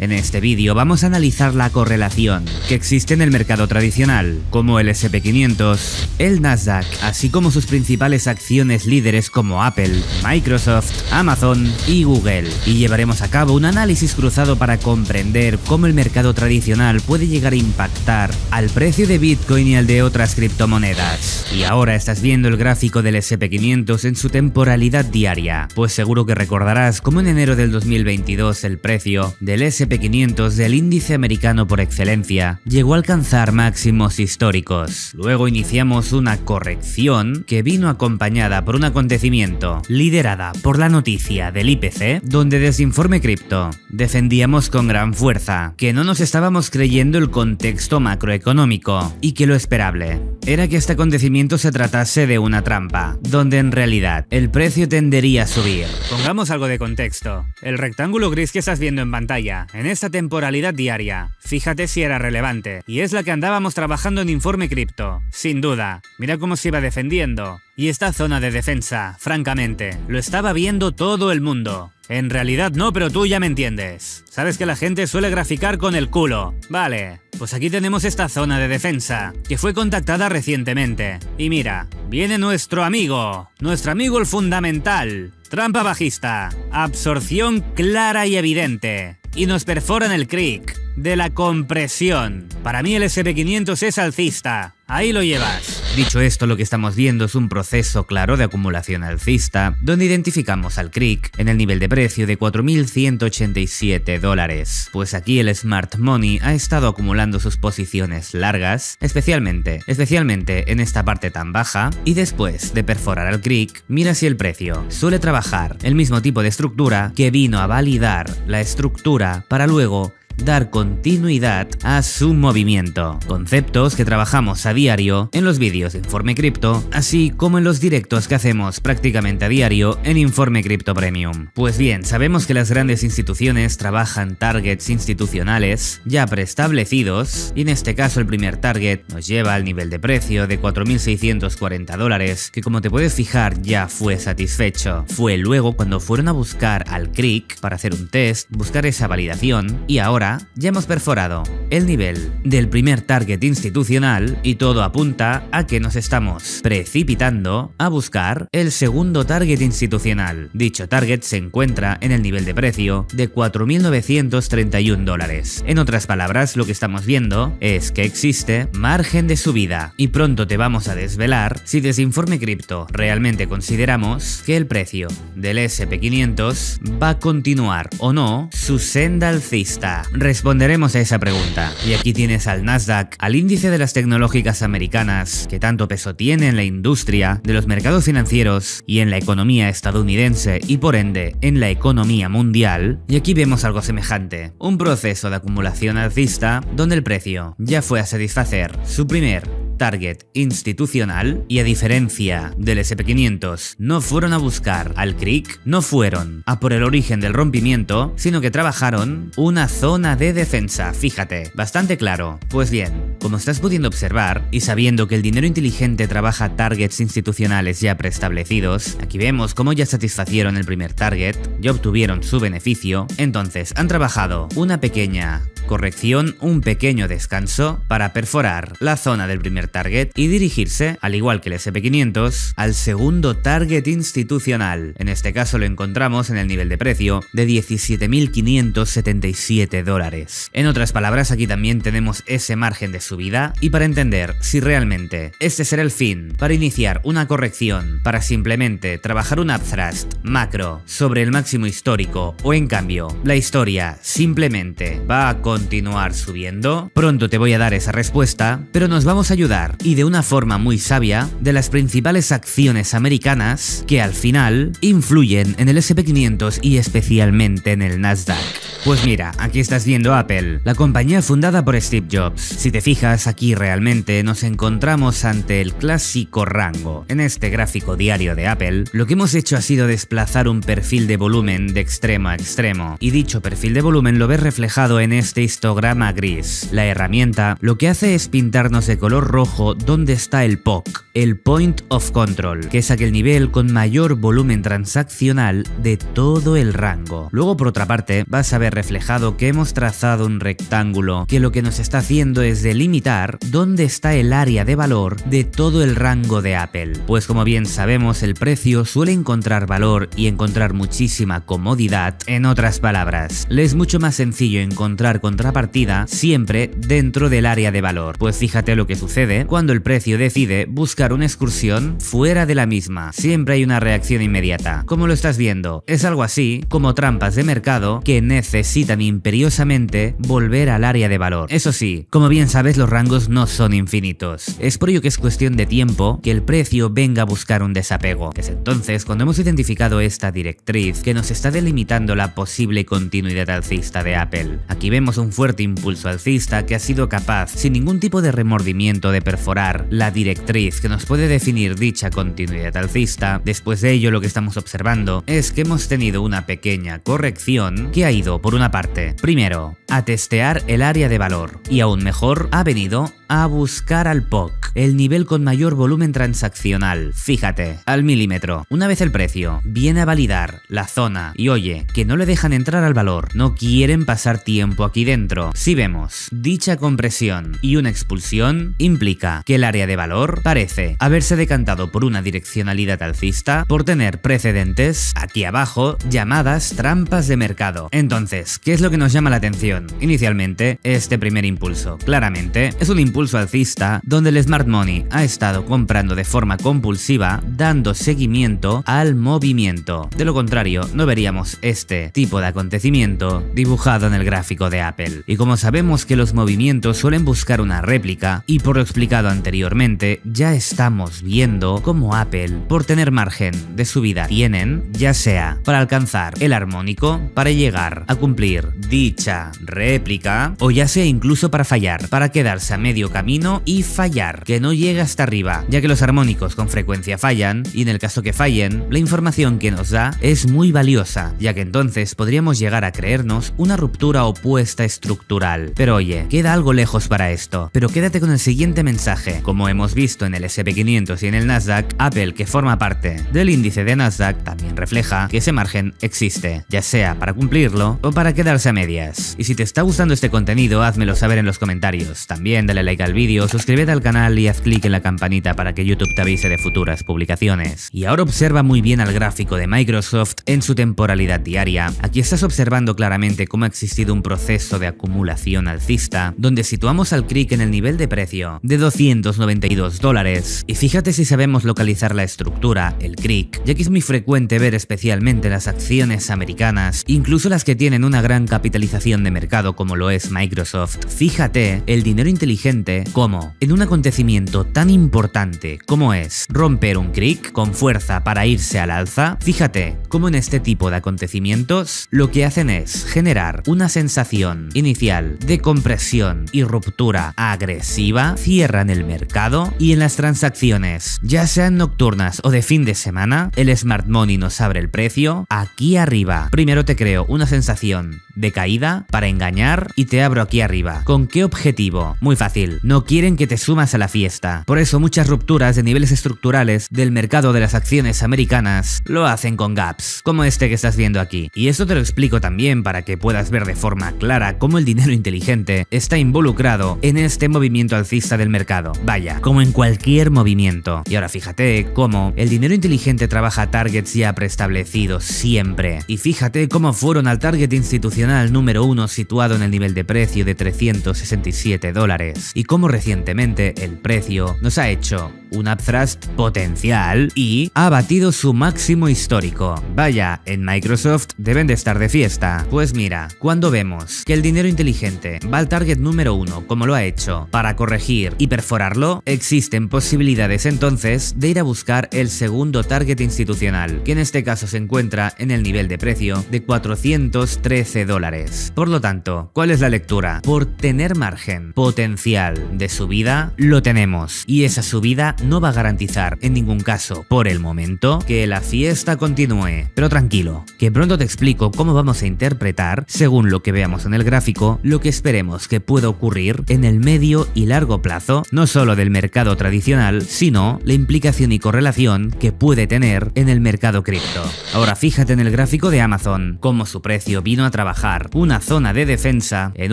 En este vídeo vamos a analizar la correlación que existe en el mercado tradicional, como el SP500, el Nasdaq, así como sus principales acciones líderes como Apple, Microsoft, Amazon y Google, y llevaremos a cabo un análisis cruzado para comprender cómo el mercado tradicional puede llegar a impactar al precio de Bitcoin y al de otras criptomonedas. Y ahora estás viendo el gráfico del SP500 en su temporalidad diaria, pues seguro que recordarás cómo en enero del 2022 el precio del SP 500 del índice americano por excelencia llegó a alcanzar máximos históricos. Luego iniciamos una corrección que vino acompañada por un acontecimiento liderada por la noticia del IPC, donde desde Informe Cripto defendíamos con gran fuerza que no nos estábamos creyendo el contexto macroeconómico y que lo esperable era que este acontecimiento se tratase de una trampa, donde en realidad el precio tendería a subir. Pongamos algo de contexto. El rectángulo gris que estás viendo en pantalla en esta temporalidad diaria. Fíjate si era relevante. Y es la que andábamos trabajando en Informe Cripto. Sin duda. Mira cómo se iba defendiendo. Y esta zona de defensa, francamente, lo estaba viendo todo el mundo. En realidad no, pero tú ya me entiendes. Sabes que la gente suele graficar con el culo. Vale, pues aquí tenemos esta zona de defensa, que fue contactada recientemente. Y mira, viene nuestro amigo, nuestro amigo el fundamental. Trampa bajista, absorción clara y evidente. Y nos perforan el crick de la compresión. Para mí el SP500 es alcista. Ahí lo llevas. Dicho esto, lo que estamos viendo es un proceso claro de acumulación alcista, donde identificamos al CRIC en el nivel de precio de 4.187 dólares. Pues aquí el Smart Money ha estado acumulando sus posiciones largas, especialmente, especialmente en esta parte tan baja, y después de perforar al CRIC, mira si el precio suele trabajar el mismo tipo de estructura que vino a validar la estructura para luego dar continuidad a su movimiento. Conceptos que trabajamos a diario en los vídeos de Informe Cripto, así como en los directos que hacemos prácticamente a diario en Informe Cripto Premium. Pues bien, sabemos que las grandes instituciones trabajan targets institucionales ya preestablecidos, y en este caso el primer target nos lleva al nivel de precio de 4.640 dólares, que como te puedes fijar ya fue satisfecho. Fue luego cuando fueron a buscar al CRIC para hacer un test, buscar esa validación, y ahora ya hemos perforado el nivel del primer target institucional y todo apunta a que nos estamos precipitando a buscar el segundo target institucional. Dicho target se encuentra en el nivel de precio de 4.931 dólares. En otras palabras, lo que estamos viendo es que existe margen de subida y pronto te vamos a desvelar si desde Informe Cripto realmente consideramos que el precio del SP500 va a continuar o no su senda alcista. Responderemos a esa pregunta. Y aquí tienes al Nasdaq, al índice de las tecnológicas americanas, que tanto peso tiene en la industria, de los mercados financieros y en la economía estadounidense y por ende en la economía mundial. Y aquí vemos algo semejante, un proceso de acumulación alcista donde el precio ya fue a satisfacer su primer target institucional y a diferencia del SP500 no fueron a buscar al CRIC, no fueron a por el origen del rompimiento, sino que trabajaron una zona de defensa, fíjate, bastante claro. Pues bien, como estás pudiendo observar y sabiendo que el dinero inteligente trabaja targets institucionales ya preestablecidos, aquí vemos cómo ya satisfacieron el primer target, ya obtuvieron su beneficio, entonces han trabajado una pequeña corrección, un pequeño descanso para perforar la zona del primer target y dirigirse, al igual que el SP500, al segundo target institucional. En este caso lo encontramos en el nivel de precio de 17.577 dólares. En otras palabras, aquí también tenemos ese margen de subida y para entender si realmente este será el fin para iniciar una corrección, para simplemente trabajar un upthrust macro sobre el máximo histórico o en cambio la historia simplemente va a continuar subiendo, pronto te voy a dar esa respuesta, pero nos vamos a ayudar y de una forma muy sabia de las principales acciones americanas que al final influyen en el SP500 y especialmente en el Nasdaq. Pues mira, aquí estás viendo Apple, la compañía fundada por Steve Jobs. Si te fijas aquí realmente nos encontramos ante el clásico rango. En este gráfico diario de Apple, lo que hemos hecho ha sido desplazar un perfil de volumen de extremo a extremo, y dicho perfil de volumen lo ves reflejado en este histograma gris. La herramienta lo que hace es pintarnos de color rojo donde está el POC, el Point of Control, que es aquel nivel con mayor volumen transaccional de todo el rango. Luego por otra parte vas a ver reflejado que hemos trazado un rectángulo que lo que nos está haciendo es delimitar dónde está el área de valor de todo el rango de Apple. Pues como bien sabemos el precio suele encontrar valor y encontrar muchísima comodidad, en otras palabras, le es mucho más sencillo encontrar contrapartida siempre dentro del área de valor. Pues fíjate lo que sucede cuando el precio decide buscar una excursión fuera de la misma. Siempre hay una reacción inmediata. Como lo estás viendo, es algo así como trampas de mercado que necesitan imperiosamente volver al área de valor. Eso sí, como bien sabes los rangos no son infinitos. Es por ello que es cuestión de tiempo que el precio venga a buscar un desapego. Es entonces cuando hemos identificado esta directriz que nos está delimitando la posible continuidad alcista de Apple. Aquí vemos un fuerte impulso alcista que ha sido capaz, sin ningún tipo de remordimiento, de perforar la directriz que nos puede definir dicha continuidad alcista. Después de ello lo que estamos observando es que hemos tenido una pequeña corrección que ha ido por una parte, primero, a testear el área de valor y aún mejor ha venido a buscar al POC, el nivel con mayor volumen transaccional, fíjate, al milímetro. Una vez el precio viene a validar la zona y oye, que no le dejan entrar al valor, no quieren pasar tiempo aquí dentro. Si vemos dicha compresión y una expulsión, implica que el área de valor parece haberse decantado por una direccionalidad alcista por tener precedentes aquí abajo llamadas trampas de mercado. Entonces, ¿qué es lo que nos llama la atención? Inicialmente, este primer impulso. Claramente, es un impulso alcista donde el smart money ha estado comprando de forma compulsiva dando seguimiento al movimiento. De lo contrario, no veríamos este tipo de acontecimiento dibujado en el gráfico de Apple. Y como sabemos que los movimientos suelen buscar una réplica y por lo explicado anteriormente, ya estamos viendo cómo Apple, por tener margen de subida, tienen, ya sea para alcanzar el armónico, para llegar a cumplir dicha réplica, o ya sea incluso para fallar, para quedarse a medio camino y fallar, que no llega hasta arriba, ya que los armónicos con frecuencia fallan, y en el caso que fallen, la información que nos da es muy valiosa, ya que entonces podríamos llegar a creernos una ruptura opuesta estructural. Pero oye, queda algo lejos para esto, pero quédate con el siguiente mensaje. Como hemos visto en el SP500 y en el Nasdaq, Apple, que forma parte del índice de Nasdaq, también refleja que ese margen existe, ya sea para cumplirlo o para quedarse a medias. Y si te está gustando este contenido, házmelo saber en los comentarios. También dale like al vídeo, suscríbete al canal y haz clic en la campanita para que YouTube te avise de futuras publicaciones. Y ahora observa muy bien al gráfico de Microsoft en su temporalidad diaria. Aquí estás observando claramente cómo ha existido un proceso de acumulación alcista, donde situamos al CRIC en el nivel de precio de 292 dólares. Y fíjate si sabemos localizar la estructura, el CRIC, ya que es muy frecuente ver especialmente las acciones americanas, incluso las que tienen una gran capitalización de mercado como lo es Microsoft. Fíjate el dinero inteligente como en un acontecimiento tan importante como es romper un crick con fuerza para irse al alza, fíjate cómo en este tipo de acontecimientos lo que hacen es generar una sensación inicial de compresión y ruptura agresiva, cierran el mercado y en las transacciones, ya sean nocturnas o de fin de semana, el smart money nos abre el precio aquí arriba. Primero te creo una sensación de caída para engañar y te abro aquí arriba. ¿Con qué objetivo? Muy fácil, no quieren que te sumas a la fiesta. Por eso muchas rupturas de niveles estructurales del mercado de las acciones americanas lo hacen con gaps, como este que estás viendo aquí. Y esto te lo explico también para que puedas ver de forma clara cómo el dinero inteligente está involucrado en este movimiento alcista del mercado. Vaya, como en cualquier movimiento. Y ahora fíjate cómo el dinero inteligente trabaja targets ya preestablecidos siempre. Y fíjate cómo fueron al target institucional número uno situado en el nivel de precio de 367 dólares. Y cómo recientemente el precio nos ha hecho un upthrust potencial y ha batido su máximo histórico. Vaya, en Microsoft deben de estar de fiesta. Pues mira, cuando vemos que el dinero inteligente va al target número uno como lo ha hecho para corregir y perforarlo, existen posibilidades entonces de ir a buscar el segundo target institucional, que en este caso se encuentra en el nivel de precio de 413 dólares. Por lo tanto, ¿cuál es la lectura? Por tener margen potencial de subida, lo tenemos. Y esa subida no va a garantizar en ningún caso, por el momento, que la fiesta continúe. Pero tranquilo, que pronto te explico cómo vamos a interpretar, según lo que veamos en el gráfico, lo que esperemos que pueda ocurrir en el medio y largo plazo, no solo del mercado tradicional, sino la implicación y correlación que puede tener en el mercado cripto. Ahora fíjate en el gráfico de Amazon, cómo su precio vino a trabajar una zona de defensa en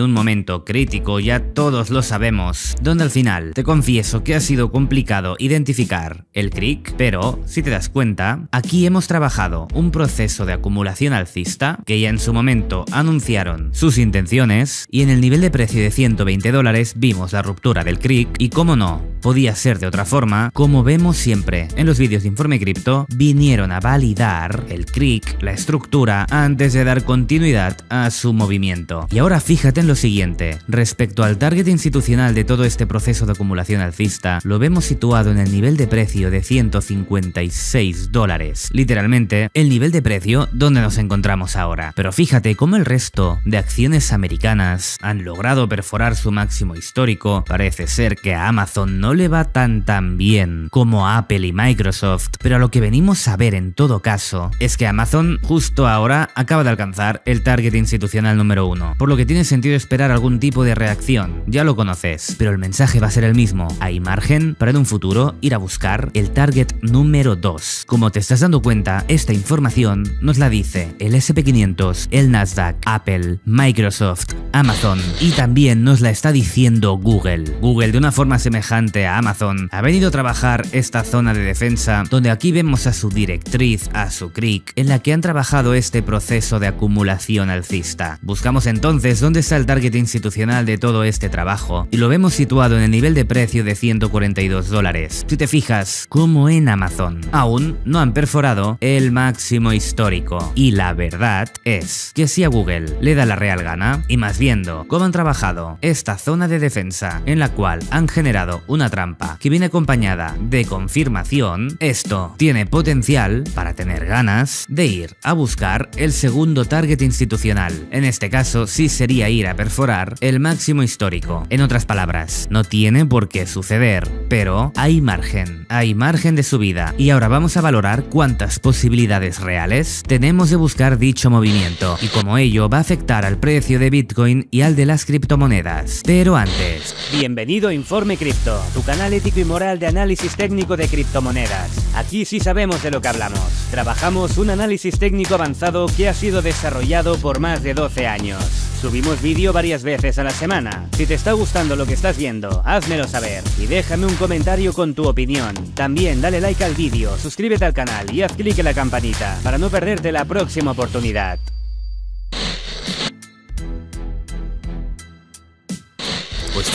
un momento crítico, ya todos lo sabemos, donde al final te confieso que ha sido complicado identificar el crick, pero si te das cuenta, aquí hemos trabajado un proceso de acumulación alcista que ya en su momento anunciaron sus intenciones y en el nivel de precio de 120 dólares vimos la ruptura del crick y como no, podía ser de otra forma, como vemos siempre en los vídeos de Informe Cripto, vinieron a validar el crick, la estructura, antes de dar continuidad a su movimiento. Y ahora fíjate en lo siguiente, respecto al target institucional de todo este proceso de acumulación alcista, lo vemos situado en el nivel de precio de 156 dólares, literalmente el nivel de precio donde nos encontramos ahora. Pero fíjate cómo el resto de acciones americanas han logrado perforar su máximo histórico, parece ser que a Amazon no le va tan tan bien como a Apple y Microsoft, pero lo que venimos a ver en todo caso es que Amazon justo ahora acaba de alcanzar el target institucional número uno, por lo que tiene sentido esperar algún tipo de reacción, ya lo conoces, pero el mensaje va a ser el mismo, hay margen para en un futuro ir a buscar el target número 2. Como te estás dando cuenta, esta información nos la dice el SP500, el Nasdaq, Apple, Microsoft, Amazon y también nos la está diciendo Google. Google de una forma semejante a Amazon ha venido a trabajar esta zona de defensa donde aquí vemos a su directriz, a su CRIC, en la que han trabajado este proceso de acumulación alcista. Buscamos entonces dónde está el target institucional de todo este trabajo y lo vemos situado en el nivel de precio de 142 dólares. Si te fijas, como en Amazon, aún no han perforado el máximo histórico. Y la verdad es que si a Google le da la real gana, y más viendo cómo han trabajado esta zona de defensa en la cual han generado una trampa que viene acompañada de confirmación, esto tiene potencial para tener ganas de ir a buscar el segundo target institucional. En este caso sí sería ir a perforar el máximo histórico. En otras palabras, no tiene por qué suceder, pero hay margen, hay margen de subida y ahora vamos a valorar cuántas posibilidades reales tenemos de buscar dicho movimiento y cómo ello va a afectar al precio de Bitcoin y al de las criptomonedas. Pero antes, Bienvenido a Informe Cripto, tu canal ético y moral de análisis técnico de criptomonedas. Aquí sí sabemos de lo que hablamos. Trabajamos un análisis técnico avanzado que ha sido desarrollado por más de 12 años. Subimos vídeo varias veces a la semana. Si te está gustando lo que estás viendo, házmelo saber y déjame un comentario con tu opinión. También dale like al vídeo, suscríbete al canal y haz clic en la campanita para no perderte la próxima oportunidad.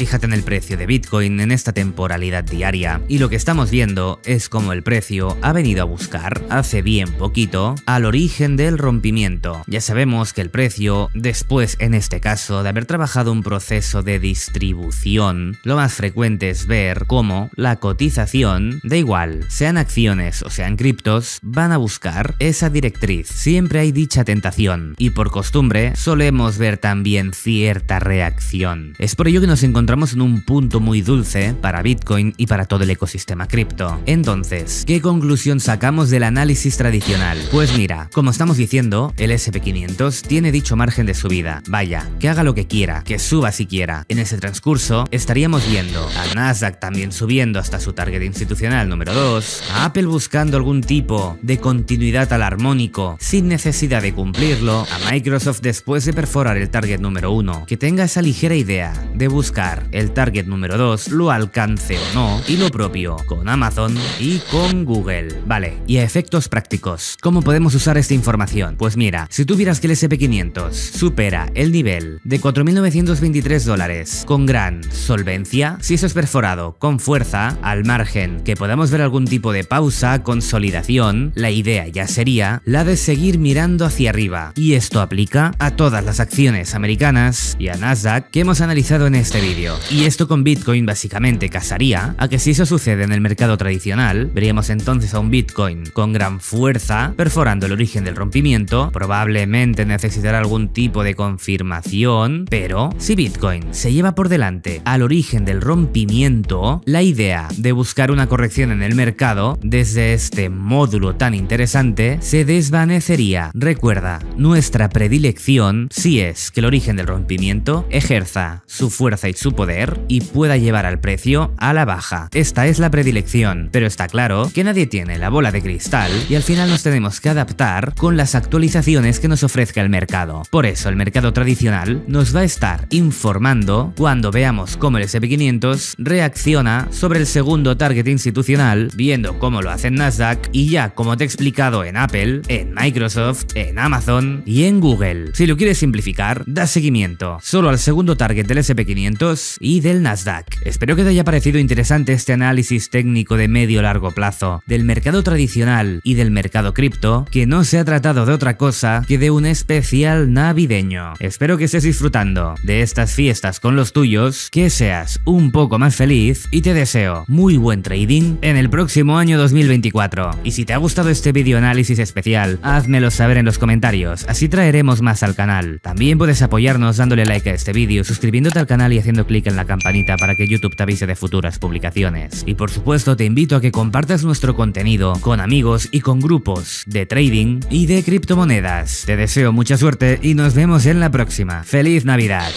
Fíjate en el precio de Bitcoin en esta temporalidad diaria y lo que estamos viendo es como el precio ha venido a buscar hace bien poquito al origen del rompimiento. Ya sabemos que el precio, después en este caso de haber trabajado un proceso de distribución, lo más frecuente es ver cómo la cotización, da igual, sean acciones o sean criptos, van a buscar esa directriz. Siempre hay dicha tentación y por costumbre solemos ver también cierta reacción. Es por ello que nos encontramos en un punto muy dulce para Bitcoin y para todo el ecosistema cripto. Entonces, ¿qué conclusión sacamos del análisis tradicional? Pues mira, como estamos diciendo, el SP500 tiene dicho margen de subida. Vaya, que haga lo que quiera, que suba si quiera. En ese transcurso, estaríamos viendo a Nasdaq también subiendo hasta su target institucional número 2, a Apple buscando algún tipo de continuidad al armónico sin necesidad de cumplirlo, a Microsoft después de perforar el target número 1, que tenga esa ligera idea de buscar el target número 2 lo alcance o no, y lo propio con Amazon y con Google. Vale, y a efectos prácticos, ¿cómo podemos usar esta información? Pues mira, si tuvieras que el SP500 supera el nivel de 4.923 dólares con gran solvencia, si eso es perforado con fuerza, al margen que podamos ver algún tipo de pausa, consolidación, la idea ya sería la de seguir mirando hacia arriba. Y esto aplica a todas las acciones americanas y a Nasdaq que hemos analizado en este vídeo Y esto con Bitcoin básicamente casaría a que si eso sucede en el mercado tradicional, veríamos entonces a un Bitcoin con gran fuerza perforando el origen del rompimiento, probablemente necesitará algún tipo de confirmación, pero si Bitcoin se lleva por delante al origen del rompimiento, la idea de buscar una corrección en el mercado desde este módulo tan interesante se desvanecería. Recuerda, nuestra predilección si es que el origen del rompimiento ejerza su fuerza y su poder y pueda llevar al precio a la baja. Esta es la predilección, pero está claro que nadie tiene la bola de cristal y al final nos tenemos que adaptar con las actualizaciones que nos ofrezca el mercado. Por eso el mercado tradicional nos va a estar informando cuando veamos cómo el SP500 reacciona sobre el segundo target institucional, viendo cómo lo hace en Nasdaq y ya como te he explicado en Apple, en Microsoft, en Amazon y en Google. Si lo quieres simplificar, da seguimiento solo al segundo target del SP500 y del Nasdaq. Espero que te haya parecido interesante este análisis técnico de medio largo plazo del mercado tradicional y del mercado cripto, que no se ha tratado de otra cosa que de un especial navideño. Espero que estés disfrutando de estas fiestas con los tuyos, que seas un poco más feliz y te deseo muy buen trading en el próximo año 2024. Y si te ha gustado este video análisis especial, házmelo saber en los comentarios, así traeremos más al canal. También puedes apoyarnos dándole like a este vídeo, suscribiéndote al canal y haciendo clic en la campanita para que YouTube te avise de futuras publicaciones. Y por supuesto te invito a que compartas nuestro contenido con amigos y con grupos de trading y de criptomonedas. Te deseo mucha suerte y nos vemos en la próxima. ¡Feliz Navidad!